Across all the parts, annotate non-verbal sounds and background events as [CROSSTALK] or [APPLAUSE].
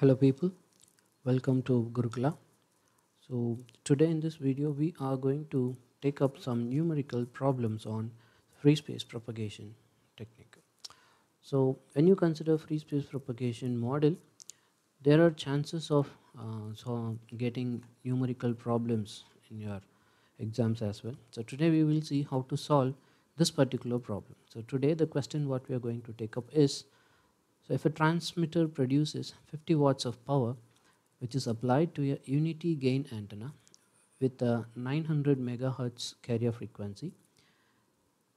Hello people, welcome to Gurukula. So today in this video we are going to take up some numerical problems on free space propagation technique. So when you consider free space propagation model, there are chances of uh, so getting numerical problems in your exams as well. So today we will see how to solve this particular problem. So today the question what we are going to take up is so if a transmitter produces 50 watts of power which is applied to a unity gain antenna with a 900 megahertz carrier frequency.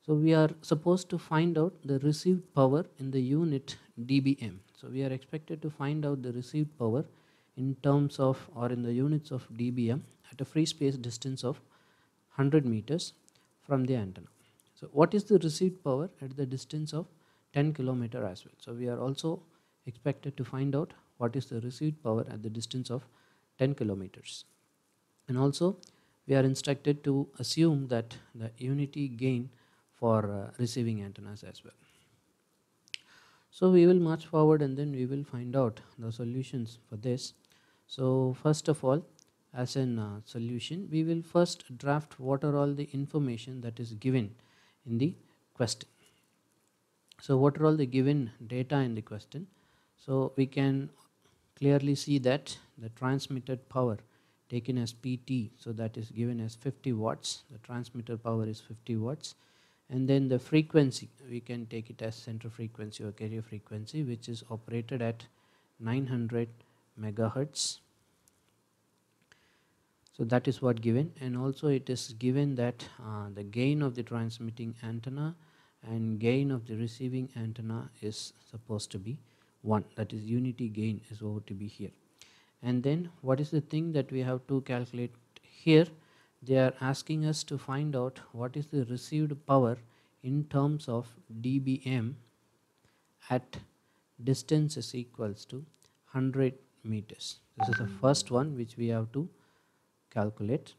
So we are supposed to find out the received power in the unit dBm. So we are expected to find out the received power in terms of or in the units of dBm at a free space distance of 100 meters from the antenna. So what is the received power at the distance of 10 kilometer as well. So we are also expected to find out what is the received power at the distance of 10 kilometers. And also we are instructed to assume that the unity gain for uh, receiving antennas as well. So we will march forward and then we will find out the solutions for this. So first of all as a uh, solution we will first draft what are all the information that is given in the question. So what are all the given data in the question? So we can clearly see that the transmitted power taken as PT, so that is given as 50 watts, the transmitter power is 50 watts and then the frequency, we can take it as center frequency or carrier frequency which is operated at 900 megahertz. So that is what given and also it is given that uh, the gain of the transmitting antenna and gain of the receiving antenna is supposed to be 1 that is unity gain is over to be here. And then what is the thing that we have to calculate here? They are asking us to find out what is the received power in terms of dBm at distance is equals to 100 meters. This is the first one which we have to calculate.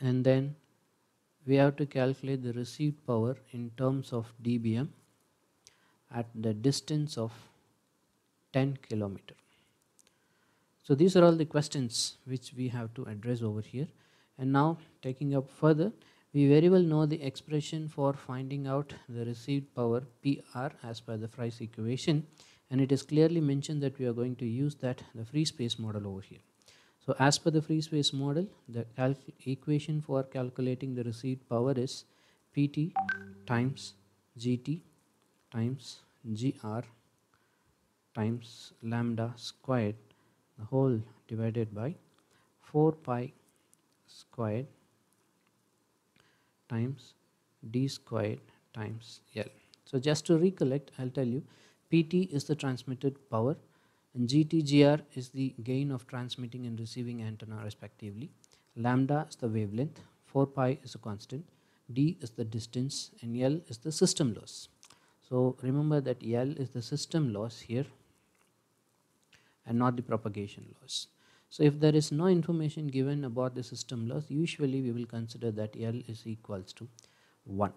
And then we have to calculate the received power in terms of dBm at the distance of 10 kilometer. So these are all the questions which we have to address over here and now taking up further we very well know the expression for finding out the received power PR as per the Friis equation and it is clearly mentioned that we are going to use that the free space model over here. So as per the free space model, the equation for calculating the received power is Pt times Gt times Gr times lambda squared the whole divided by 4 pi squared times d squared times L. So just to recollect, I'll tell you Pt is the transmitted power and GTGR is the gain of transmitting and receiving antenna respectively. Lambda is the wavelength, 4 pi is a constant, D is the distance and L is the system loss. So remember that L is the system loss here and not the propagation loss. So if there is no information given about the system loss, usually we will consider that L is equals to 1.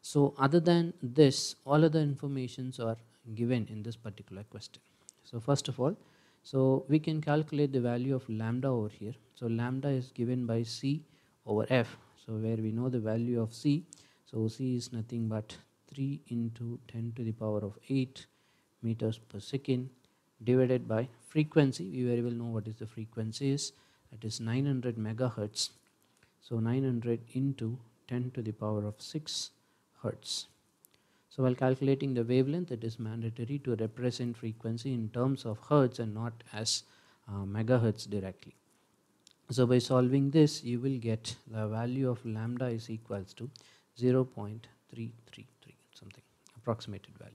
So other than this, all other informations are given in this particular question. So first of all, so we can calculate the value of lambda over here. So lambda is given by C over F. So where we know the value of C, so C is nothing but 3 into 10 to the power of 8 meters per second divided by frequency. We very well know what is the frequency is. That is 900 megahertz. So 900 into 10 to the power of 6 hertz. So while calculating the wavelength, it is mandatory to represent frequency in terms of hertz and not as uh, megahertz directly. So by solving this, you will get the value of lambda is equals to 0 0.333 something approximated value.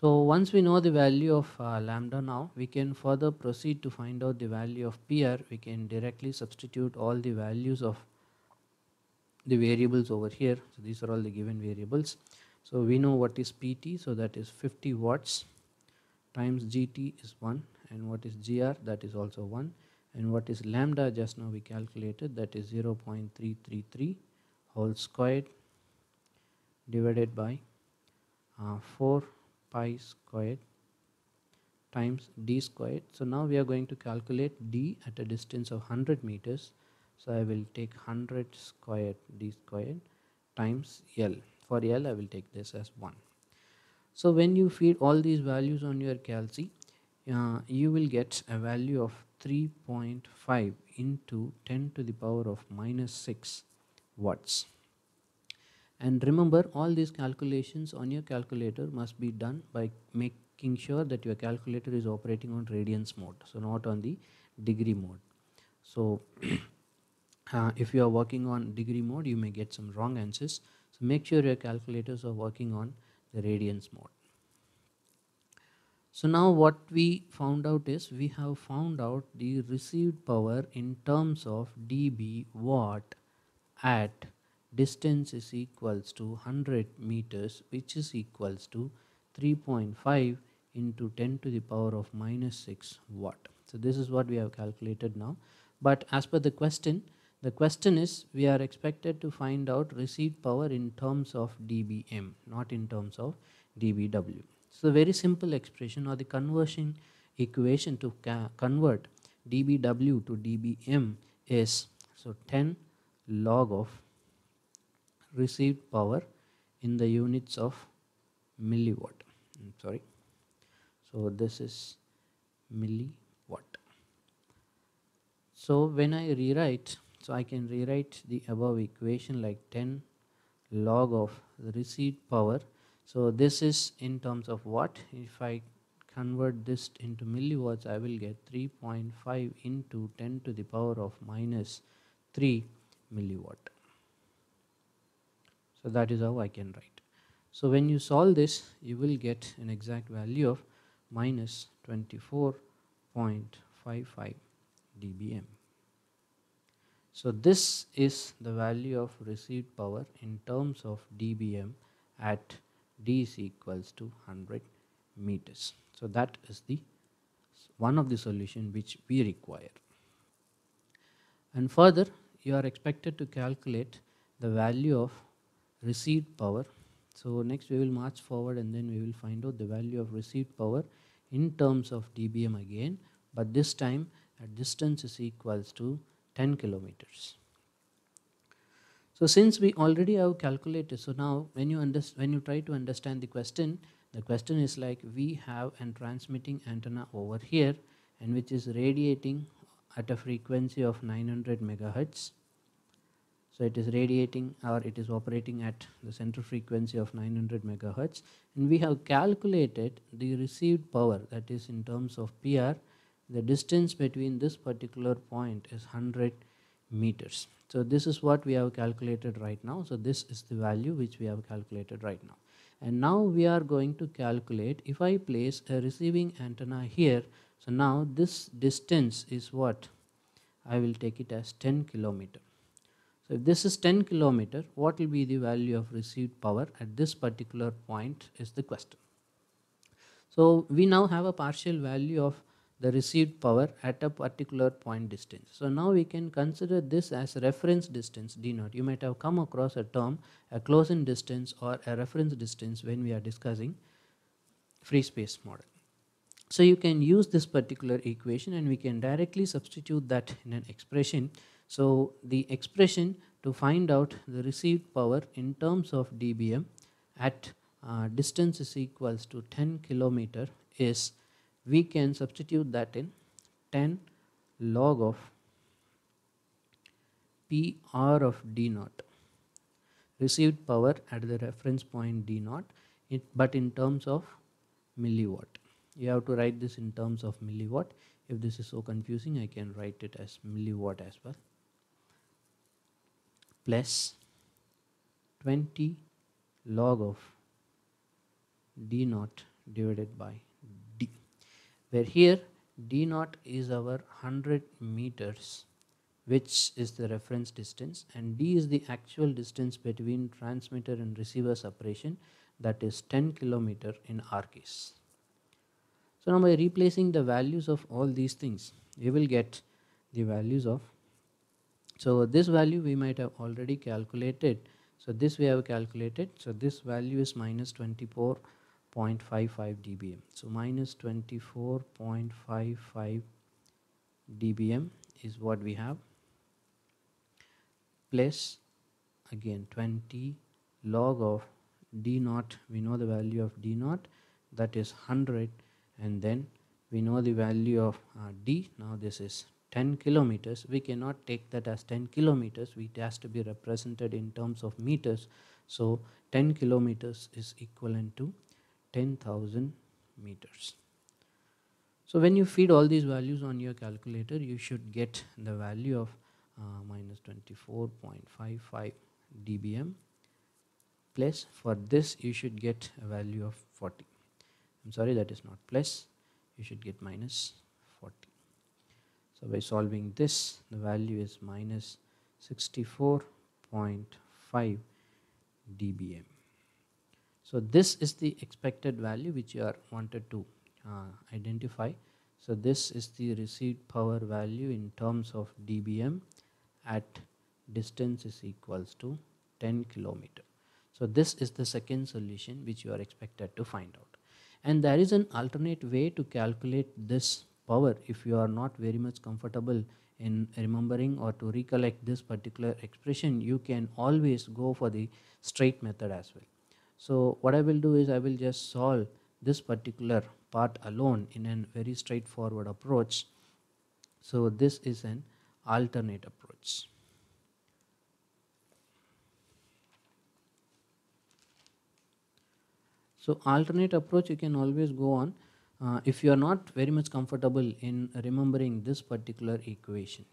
So once we know the value of uh, lambda now, we can further proceed to find out the value of PR. We can directly substitute all the values of the variables over here. So these are all the given variables. So we know what is PT, so that is 50 watts times GT is 1 and what is GR that is also 1 and what is lambda just now we calculated that is 0 0.333 whole squared divided by uh, 4 pi squared times d squared. So now we are going to calculate d at a distance of 100 meters. So I will take 100 squared d squared times L. For L I will take this as 1. So when you feed all these values on your calci, uh, you will get a value of 3.5 into 10 to the power of minus 6 watts. And remember all these calculations on your calculator must be done by making sure that your calculator is operating on radians mode, so not on the degree mode. So [CLEARS THROAT] uh, if you are working on degree mode, you may get some wrong answers. So make sure your calculators are working on the radians mode. So now what we found out is we have found out the received power in terms of dB watt at distance is equals to 100 meters which is equals to 3.5 into 10 to the power of minus 6 watt. So this is what we have calculated now. But as per the question, the question is we are expected to find out received power in terms of dBm, not in terms of dBW. So very simple expression or the conversion equation to convert dBW to dBm is so 10 log of received power in the units of milliwatt. I'm mm, sorry. So this is milliwatt. So when I rewrite so I can rewrite the above equation like 10 log of the received power so this is in terms of what? if I convert this into milliwatts I will get 3.5 into 10 to the power of minus 3 milliwatt so that is how I can write. So when you solve this, you will get an exact value of minus 24.55 dBm. So this is the value of received power in terms of dBm at d is equals to 100 meters. So that is the one of the solution which we require. And further you are expected to calculate the value of received power. So next we will march forward and then we will find out the value of received power in terms of dBm again but this time at distance is equals to 10 kilometers. So since we already have calculated so now when you when you try to understand the question the question is like we have a transmitting antenna over here and which is radiating at a frequency of 900 megahertz so it is radiating or it is operating at the center frequency of 900 megahertz and we have calculated the received power that is in terms of PR the distance between this particular point is 100 meters. So this is what we have calculated right now. So this is the value which we have calculated right now. And now we are going to calculate if I place a receiving antenna here. So now this distance is what? I will take it as 10 kilometer. So if this is 10 kilometer, what will be the value of received power at this particular point is the question. So we now have a partial value of the received power at a particular point distance. So now we can consider this as reference distance d naught. You might have come across a term a close-in distance or a reference distance when we are discussing free space model. So you can use this particular equation and we can directly substitute that in an expression so the expression to find out the received power in terms of dBm at uh, distance is equals to 10 kilometer is we can substitute that in 10 log of PR of D naught. Received power at the reference point D naught it, but in terms of milliwatt. You have to write this in terms of milliwatt. If this is so confusing I can write it as milliwatt as well. Plus 20 log of d naught divided by where here d naught is our 100 meters which is the reference distance and d is the actual distance between transmitter and receiver separation that is 10 kilometer in our case. So now by replacing the values of all these things we will get the values of so this value we might have already calculated. So this we have calculated. So this value is minus 24 0.55 dBm. So minus 24.55 dBm is what we have. Plus again 20 log of d naught we know the value of d naught that is 100 and then we know the value of uh, d. Now this is 10 kilometers. We cannot take that as 10 kilometers. It has to be represented in terms of meters. So 10 kilometers is equivalent to 10,000 meters. So when you feed all these values on your calculator you should get the value of uh, minus 24.55 dBm plus for this you should get a value of 40 I'm sorry that is not plus. You should get minus 40 so by solving this the value is minus 64.5 dBm so this is the expected value which you are wanted to uh, identify so this is the received power value in terms of dBm at distance is equals to 10 kilometer. So this is the second solution which you are expected to find out. And there is an alternate way to calculate this power if you are not very much comfortable in remembering or to recollect this particular expression you can always go for the straight method as well. So what I will do is I will just solve this particular part alone in a very straightforward approach. So this is an alternate approach. So alternate approach you can always go on uh, if you are not very much comfortable in remembering this particular equation.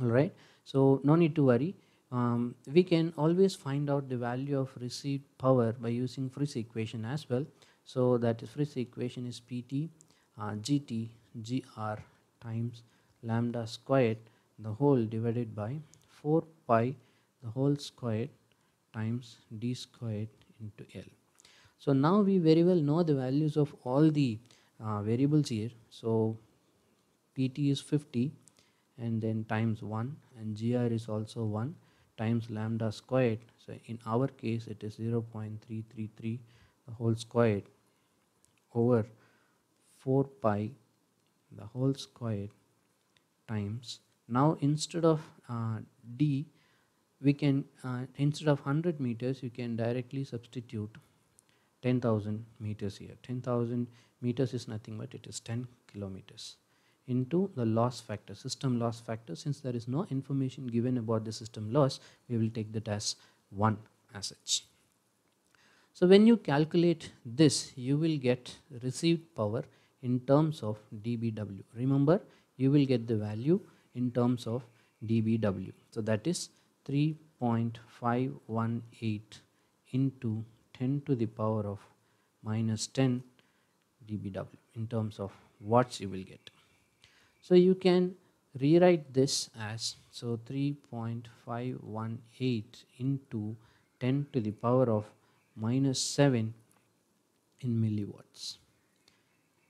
Alright, so no need to worry. Um, we can always find out the value of received power by using Friis equation as well. So that Friis equation is PT uh, GT GR times lambda squared the whole divided by 4 pi the whole squared times d squared into L. So now we very well know the values of all the uh, variables here. So PT is 50 and then times 1 and GR is also 1 times lambda squared. So in our case it is 0.333 the whole squared over 4 pi the whole squared times. Now instead of uh, d we can uh, instead of 100 meters you can directly substitute 10,000 meters here. 10,000 meters is nothing but it is 10 kilometers into the loss factor system loss factor since there is no information given about the system loss we will take that as 1 as such so when you calculate this you will get received power in terms of dBW remember you will get the value in terms of dBW. So that is 3.518 into 10 to the power of minus 10 dBW in terms of watts you will get. So you can rewrite this as so 3.518 into 10 to the power of minus 7 in milliwatts.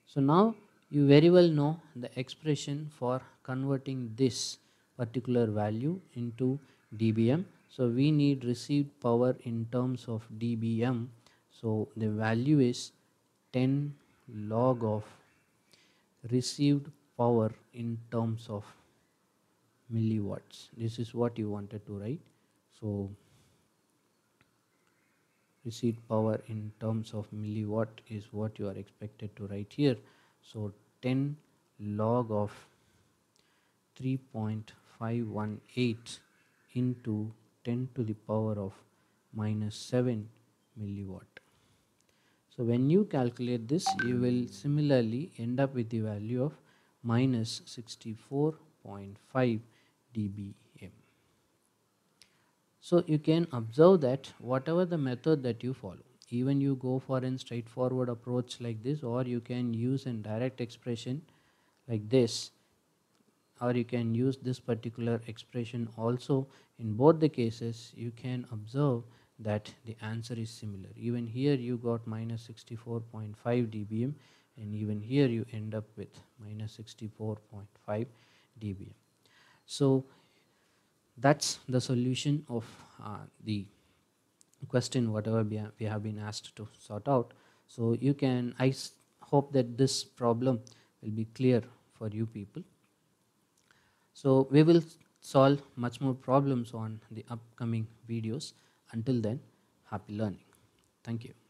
So now you very well know the expression for converting this particular value into dBm. So we need received power in terms of dBm. So the value is 10 log of received power in terms of milliwatts. This is what you wanted to write. So received power in terms of milliwatt is what you are expected to write here. So 10 log of 3.518 into 10 to the power of minus 7 milliwatt. So when you calculate this you will similarly end up with the value of minus 64.5 dBm. So you can observe that whatever the method that you follow even you go for a straightforward approach like this or you can use a direct expression like this or you can use this particular expression also in both the cases you can observe that the answer is similar even here you got minus 64.5 dBm and even here you end up with minus 64.5 dBm. So that's the solution of uh, the question whatever we have been asked to sort out. So you can i hope that this problem will be clear for you people. So we will solve much more problems on the upcoming videos. Until then happy learning. Thank you